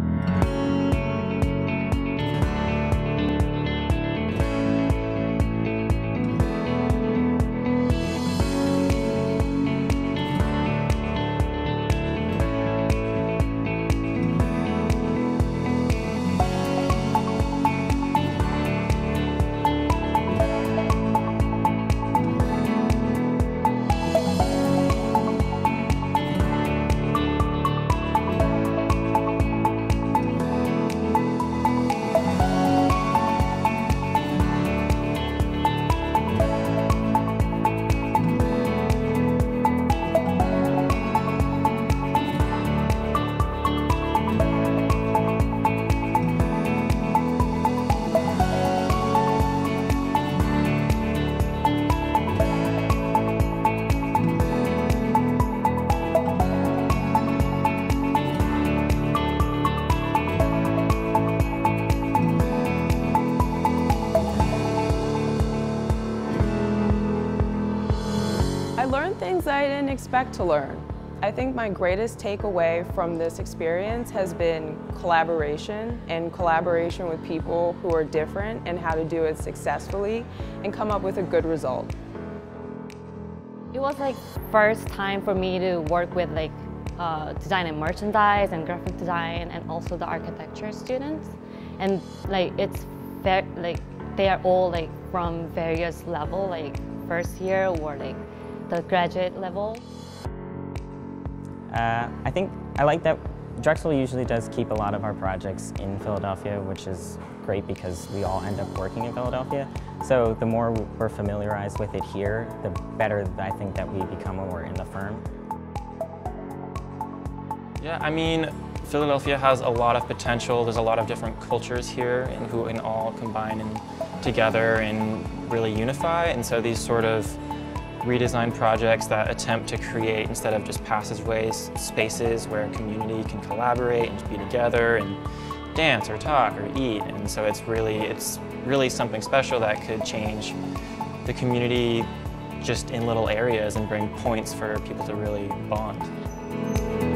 I learned things I didn't expect to learn. I think my greatest takeaway from this experience has been collaboration and collaboration with people who are different and how to do it successfully and come up with a good result. It was like first time for me to work with like uh, design and merchandise and graphic design and also the architecture students. And like it's like they are all like from various level like first year or like the graduate level. Uh, I think I like that Drexel usually does keep a lot of our projects in Philadelphia, which is great because we all end up working in Philadelphia. So the more we're familiarized with it here, the better I think that we become when we're in the firm. Yeah, I mean, Philadelphia has a lot of potential. There's a lot of different cultures here and who can all combine and together and really unify. And so these sort of redesign projects that attempt to create, instead of just passageways, spaces where a community can collaborate and be together and dance or talk or eat. And so it's really, it's really something special that could change the community just in little areas and bring points for people to really bond.